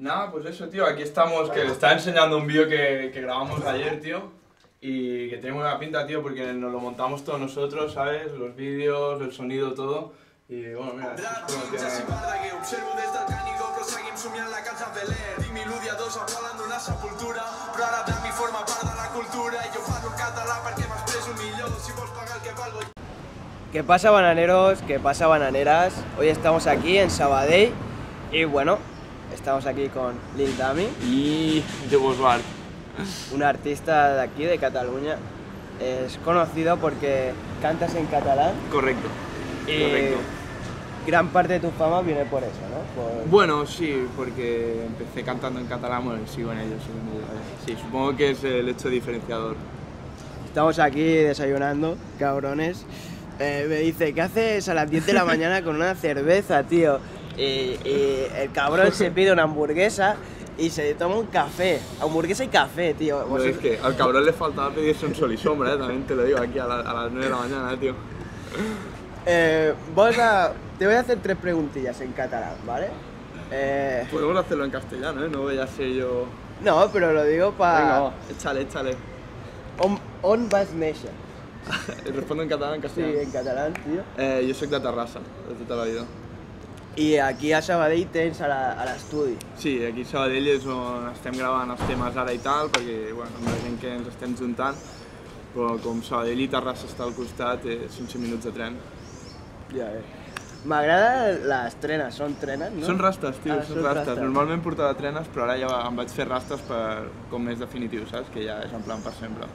Nada, pues eso, tío, aquí estamos, que le estaba enseñando un vídeo que, que grabamos ayer, tío. Y que tiene buena pinta, tío, porque nos lo montamos todos nosotros, ¿sabes? Los vídeos, el sonido, todo. Y bueno, mira, esto no tiene... que observo des del cànigo però seguim somiant la casa de l'Er Tinc Miludia 2 apel·lant una sepultura però ara Dami forma part de la cultura i jo parlo en català perquè m'expreso millor si vols pagar el que valgo ¿Qué pasa bananeros? ¿Qué pasa bananeras? Hoy estamos aquí en Sabadell y bueno, estamos aquí con Lil Dami, Y de Bosbar. un artista de aquí, de Cataluña. Es conocido porque cantas en catalán Correcto. y Correcto. gran parte de tu fama viene por eso, ¿no? Por- Bueno, sí, porque empecé cantando en catalán, bueno, sigo en ello, sigo en ello. Sí, supongo que es el hecho diferenciador. Estamos aquí desayunando, cabrones. Eh, me dice, ¿qué haces a las 10 de la mañana con una cerveza, tío? Y, y el cabrón se pide una hamburguesa y se toma un café. Hamburguesa y café, tío. Pero es que al cabrón le faltaba pedirse un sol y sombra, ¿eh? también te lo digo aquí a, la- a las 9 de la mañana, tío. Eh, vos a- te voy a hacer tres preguntillas en catalán, ¿vale? Eh, Podemos hacerlo en castellano, ¿eh? No voy a ser yo... no, pero lo digo Venga, para... va, échale, échale. On, on vas néixer? Respondo en catalán, en Sí, castellano. en catalán, tío. Eh, yo soy de Terrassa, de tota la vida. I aquí a Sabadell tens a l'estudi. Sí, aquí a Sabadell és on estem gravant els temes ara i tal, perquè bueno, amb la gent que ens estem juntant, però com Sabadell i Terrassa està al costat, eh, són 5 minuts de tren. Ja ves. M'agrada les trenes, són trenes, no? Són rastes, tio, Ah, són són rastes. rastes. Normalment portava trenes, però ara ja em vaig fer rastes per, com més definitiu, saps? Que ja és en plan per sempre.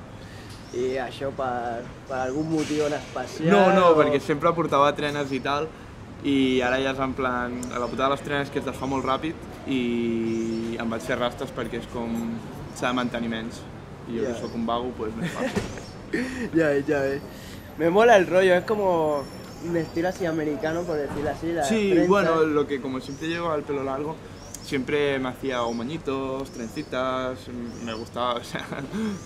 I això per, per algun motiu en especial? No, no, o- perquè sempre portava trenes i tal, i ara ja és en plan, a la putada de les trenes que es desfà molt ràpid i em vaig fer rastes perquè és com s'ha de manteniments. I jo Ja. que sóc un vago, pues més fàcil. Ya ves, ya ves. Me mola el rollo, es como un estilo así americano, por decirlo así. La Sí, trenza. bueno, lo que como siempre llevo el pelo largo, siempre me hacía o moñitos, trencitas, me gustaba, o sea,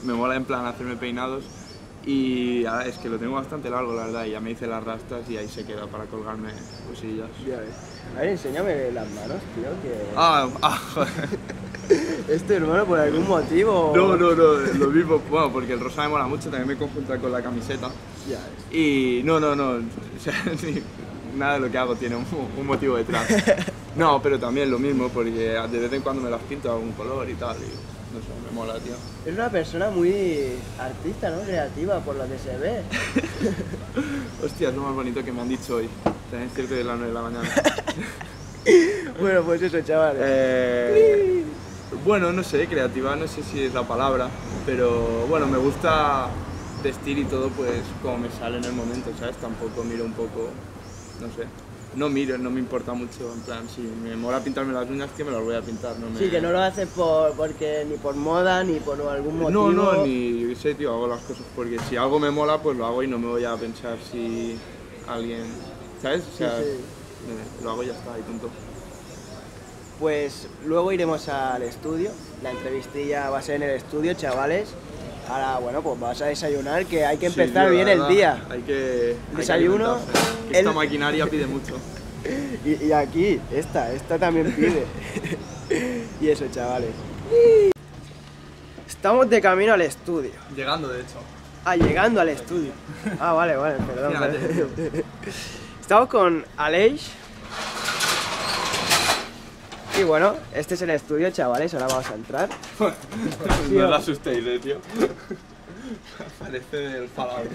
me mola en plan hacerme peinados. Y ahora es que lo tengo bastante largo, la verdad, y ya me hice las rastas y ahí se queda para colgarme cosillas. Ya ves. A ver, enséñame las manos, tío, que... Ah, ah, joder. Este hermano, por algún motivo... No, no, no, lo mismo, bueno, porque el rosa me mola mucho, también me conjunta con la camiseta. Ya ves. Y no, no, no, o sea, sí, nada de lo que hago tiene un, un motivo detrás. No, pero también lo mismo, porque de vez en cuando me las pinto a algún color y tal, y no sé, me mola, tío. Es una persona muy artista, ¿no? Creativa, por lo que se ve. Hostia, es lo más bonito que me han dicho hoy. También es cierto que es las 9 de la mañana. bueno, pues eso, chavales. Eh, bueno, no sé, creativa no sé si es la palabra, pero bueno, me gusta vestir y todo pues como me sale en el momento, ¿sabes? Tampoco miro un poco, no sé. No miro, no me importa mucho, en plan, si me mola pintarme las uñas, que me las voy a pintar, no me... Sí, que no lo haces por, porque ni por moda ni por algún motivo. No, no, ni yo sé, tío, hago las cosas porque si algo me mola, pues lo hago y no me voy a pensar si alguien, ¿sabes? O sea, sí. lo hago y ya está, y punto. Pues luego iremos al estudio. La entrevistilla va a ser en el estudio, chavales. Ahora, bueno, pues vas a desayunar, que hay que Sí, empezar tío, bien el día. Hay que... Desayuno, que Esta el- maquinaria pide mucho. Y, y aquí, esta, esta también pide. y eso, chavales. Estamos de camino al estudio. Llegando, de hecho. Ah, llegando al estudio. Ah, vale, vale, perdón. Estamos con Aleix. Y bueno, este es el estudio, chavales. Ahora vamos a entrar. no os asustéis, eh, tío. Parece del Fallout.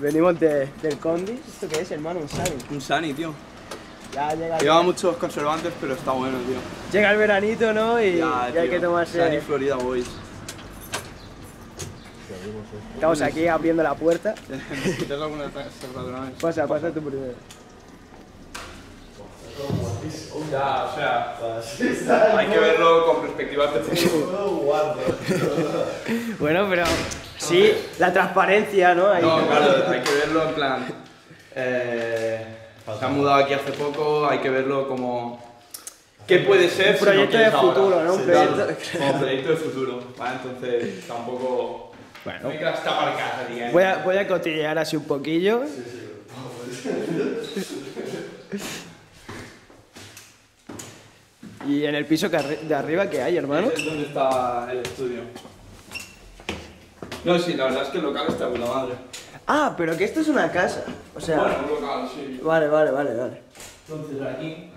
Venimos de- del Condi. ¿Esto qué es, hermano? Un Sani. Un Sunny, tío. Ya llega, Lleva muchos conservantes, pero está bueno, tío. llega el veranito, ¿no? Y, Ya, y hay que tomarse. Sunny Florida Boys. Estamos aquí abriendo la puerta. ¿Tienes alguna cerradura más? Pasa, pasa tú primero. Ya, o sea, hay que verlo con perspectiva Bueno, pero sí, la transparencia, ¿no? Ahí- No, claro, hay que verlo en plan. eh, se ha mudado aquí hace poco, hay que verlo como. ¿Qué puede ser? Un proyecto si no quieres de futuro, ahora? ¿no? Un Sí, proyecto- claro, Como proyecto de futuro, ¿vale? Entonces tampoco. Bueno. Estar para casa, digamos. Voy a, voy a cotillear así un poquillo. ¿Y en el piso de arriba qué hay, hermano? Es donde está el estudio. No, sí, la verdad es que el local está de la madre. Ah, pero que esto es una casa. O sea. Bueno, un local, sí. Vale, vale, vale, vale. Entonces aquí,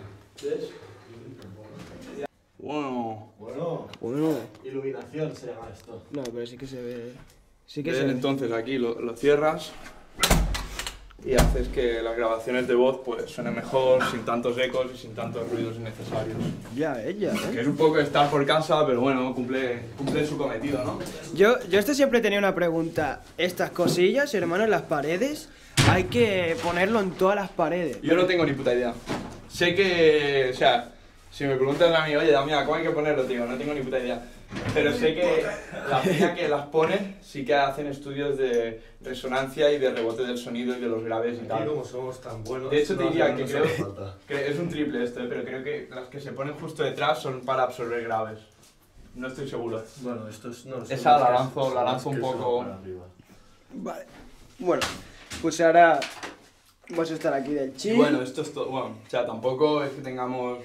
¿ves? Bueno, Bueno, Bueno, iluminación se llama esto. no, pero sí que se ve. Sí que se ve. entonces aquí lo, lo cierras y haces que las grabaciones de voz pues suenen mejor, sin tantos ecos y sin tantos ruidos innecesarios. Ya, eh, ya, Que eh. es un poco estar por casa, pero bueno, cumple, cumple su cometido, ¿no? Yo, yo esto siempre tenía una pregunta. Estas cosillas, hermano, en las paredes, hay que ponerlo en todas las paredes. Yo no tengo ni puta idea. Sé que, o sea, si me preguntan a mí, oye, Damián, ¿cómo hay que ponerlo, tío? No tengo ni puta idea. Pero sé que la peña que las pone sí que hacen estudios de resonancia y de rebote del sonido y de los graves y tal. como somos tan buenos. De hecho, te no diría hace- que creo que es un triple esto, eh, pero creo que las que se ponen justo detrás son para absorber graves. No estoy seguro. Bueno, esto es. No, Esa la lanzo- la lanzo un poco-. Vale. Bueno, pues ahora vamos a estar aquí del Y chill. bueno, esto es todo. Bueno, o sea, tampoco es que tengamos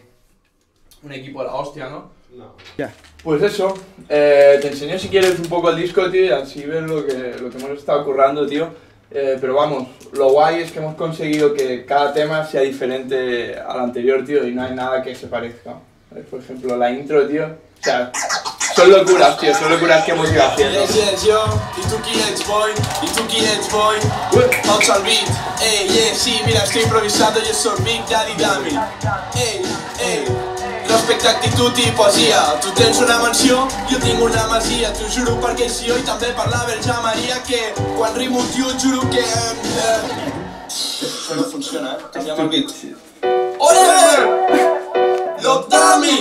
un equipo de la hostia, ¿no? No. Ya. Pues eso, eh, te enseño si quieres un poco el disco, tío, y así ves lo que, lo que hemos estado currando, tío. Eh, pero vamos, lo guay es que hemos conseguido que cada tema sea diferente al anterior, tío, y no hay nada que se parezca. Eh, Por ejemplo, la intro, tío. O sea, son locuras, tío, son locuras que hemos ido haciendo. Yes, yes, yo, y tú qui ets boy, y tú qui ets boy Vamos al beat, ey, yeah, sí, mira, estoy improvisando, yo soy Big Daddy Dummy Ey, ey, respecte a actitud i poesia Tu tens una mansió, jo tinc una masia T'ho juro perquè sí, i també parlava el Ja Maria Que quan rimo, tio, juro que... Eh, això no funciona, eh? Canviem el beat ¡Ole! ¡Los dummies!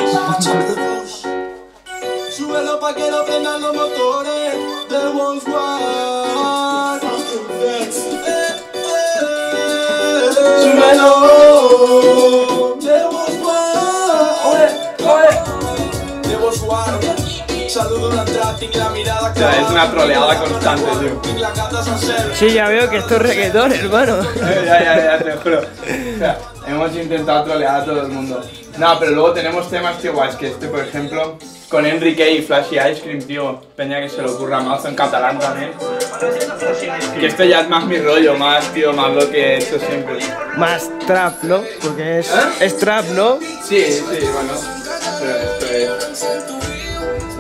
Súbelo pa' que no prendan los motores del Volkswagen. Eh, eh, Súbelo Mirada sea, es una troleada constante, tío. Sí, ya veo que esto es reggaetón, hermano. ya, ya, ya, te juro. O sea, hemos intentado trolear a todo el mundo. No, pero luego tenemos temas, tío, guays, que este, por ejemplo, con Enrique y Flashy Ice Cream, tío, peña que se le ocurra mazo en catalán también. Que esto ya es más mi rollo, más, tío, más lo que he hecho siempre. Más trap, ¿no? Porque es, ¿Eh? es trap, ¿no? Sí, sí, bueno, pero esto es...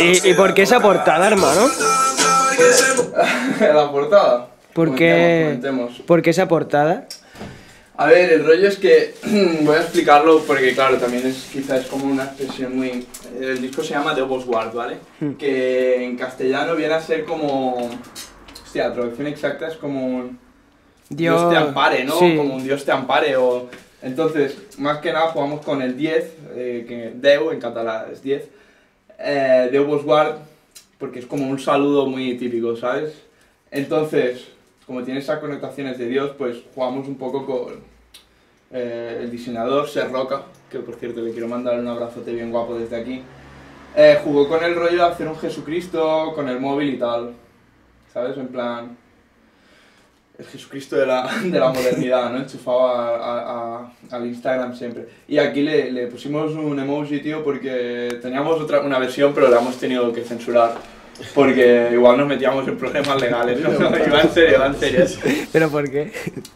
¿Y, y por qué esa portada, hermano? la portada. ¿Por qué, Comentemos, comentemos. ¿Por qué esa portada? A ver, el rollo es que voy a explicarlo porque, claro, también es quizás como una expresión muy. El disco se llama Devil's Guard, ¿vale? Hmm. Que en castellano viene a ser como. Hostia, la traducción exacta es como. un Dios, te ampare, ¿no? Sí. Como un Dios te ampare. O... Entonces, más que nada jugamos con el 10, eh, que Deu en catalán es 10. Eh, Déu vos porque es como un saludo muy típico, ¿sabes? Entonces, como tiene esas connotaciones de Dios, pues jugamos un poco con eh, el diseñador Ser Roca, que por cierto le quiero mandar un abrazote bien guapo desde aquí. Eh, jugó con el rollo de hacer un Jesucristo con el móvil y tal, ¿sabes? En plan, el Jesucristo de la, de la modernidad, ¿no? Enchufado a- al Instagram siempre. Y aquí le, le pusimos un emoji, tío, porque teníamos otra, una versión, pero la hemos tenido que censurar. Porque igual nos metíamos en problemas legales, ¿no? Y va en serio, va en serio. ¿Pero por qué?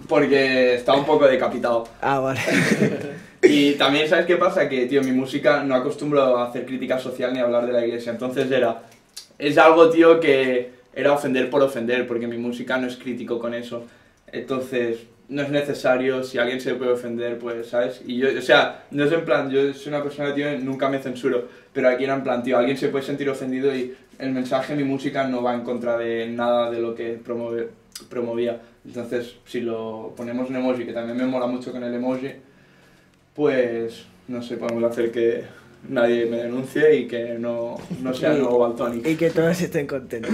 Porque está un poco decapitado. Ah, vale. Y también, ¿sabes qué pasa? Que, tío, mi música no acostumbro a hacer crítica social ni a hablar de la iglesia. Entonces era... Es algo, tío, que era ofender por ofender, porque mi música no es crítico con eso. Entonces, no es necesario, si alguien se puede ofender, pues, ¿sabes? Y yo, o sea, no es en plan, yo soy una persona, tío, nunca me censuro, pero aquí era en plan, tío, alguien se puede sentir ofendido y el mensaje mi música no va en contra de nada de lo que promueve, promovía. Entonces, si lo ponemos en emoji, que también me mola mucho con el emoji, pues no sé, podemos hacer que nadie me denuncie y que no, no sea nuevo Baltonic. Y que todos estén contentos.